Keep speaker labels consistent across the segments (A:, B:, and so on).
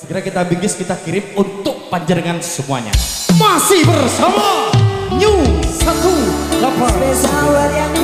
A: Segera kita bingkis, kita kirim untuk panjenengan semuanya. Masih bersama New 18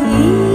A: Hum.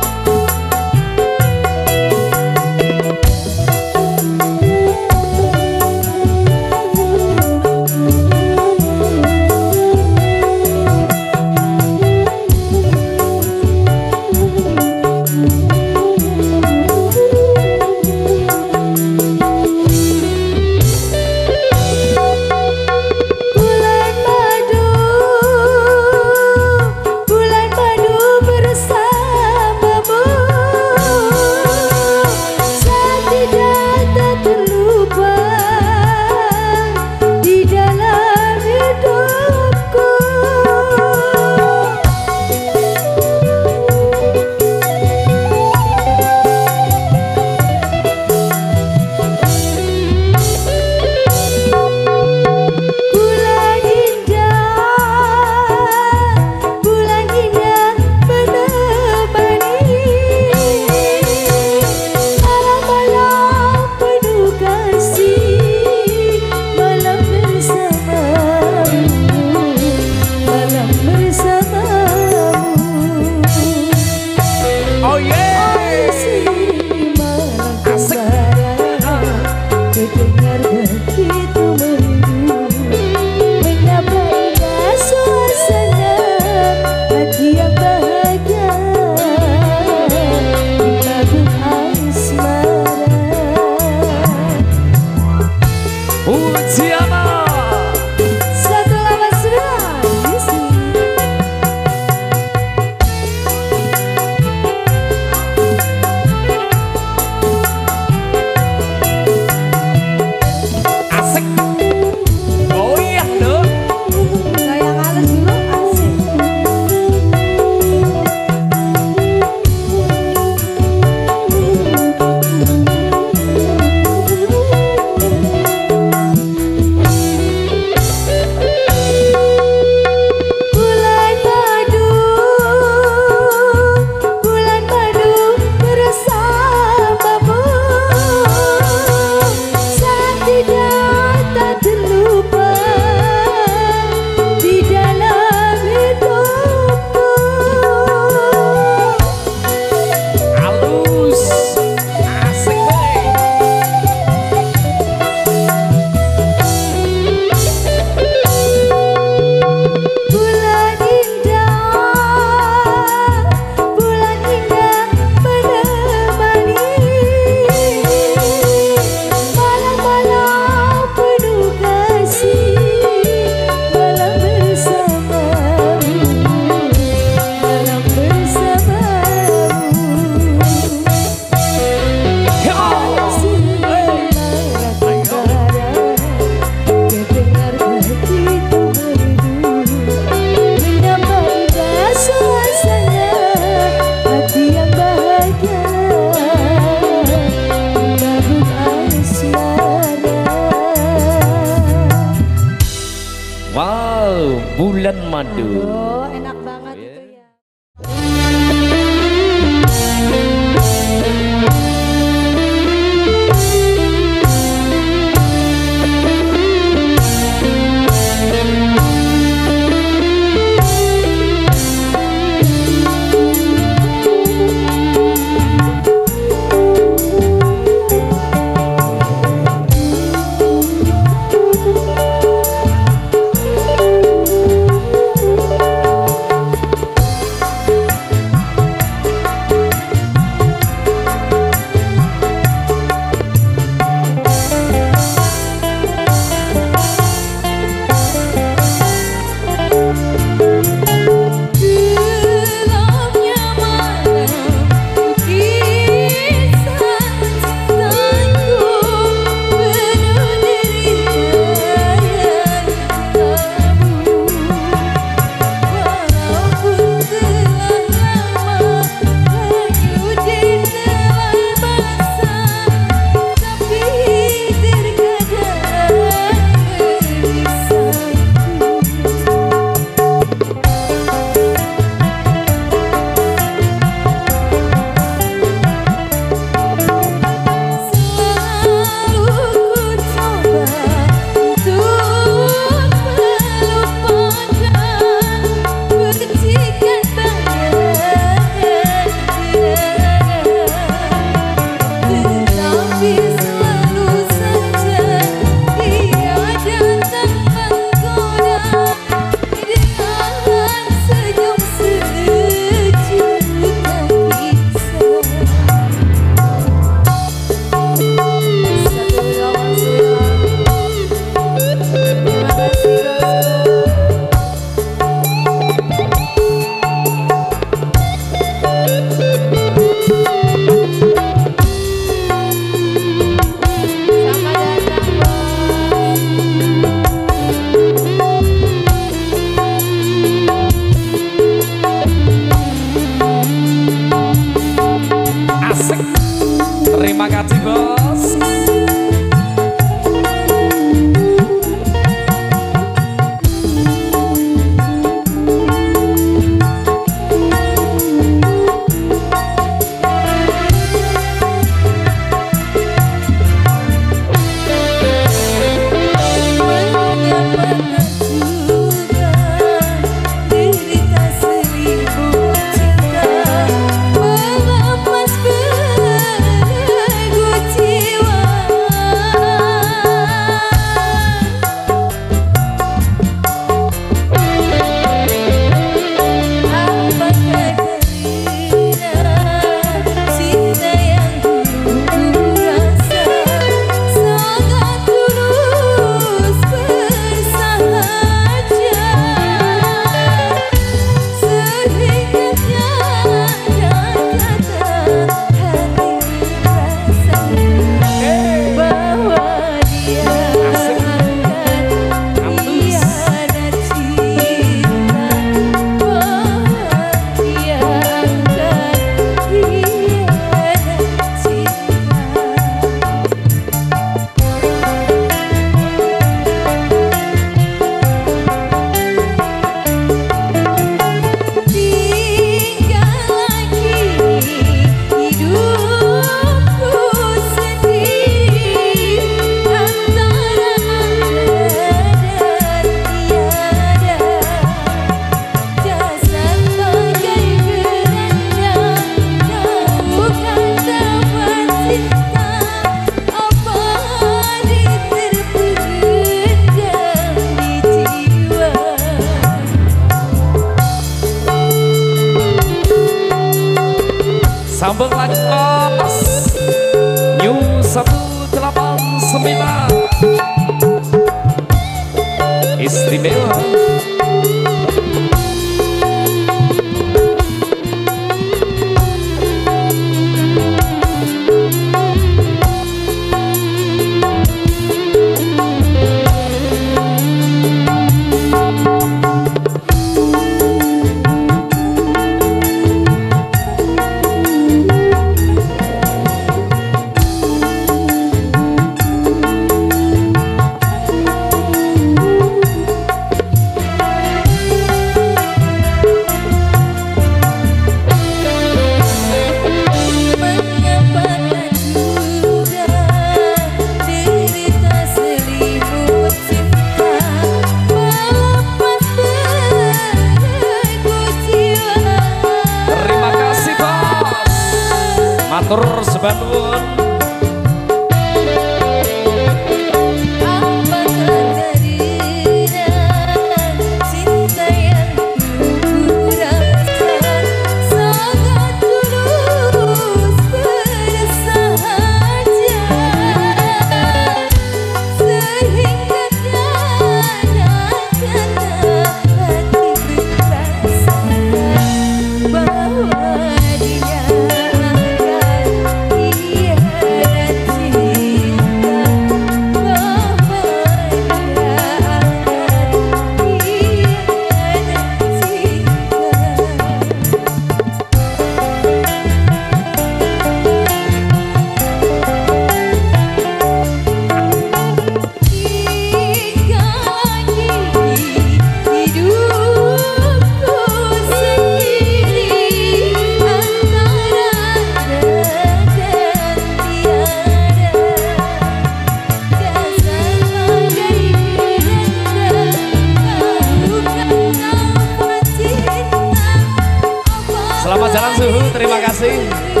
A: see.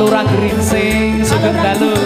A: Lurah
B: Gringsing Sugeng Dalu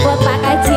C: buat Pak
A: Kaji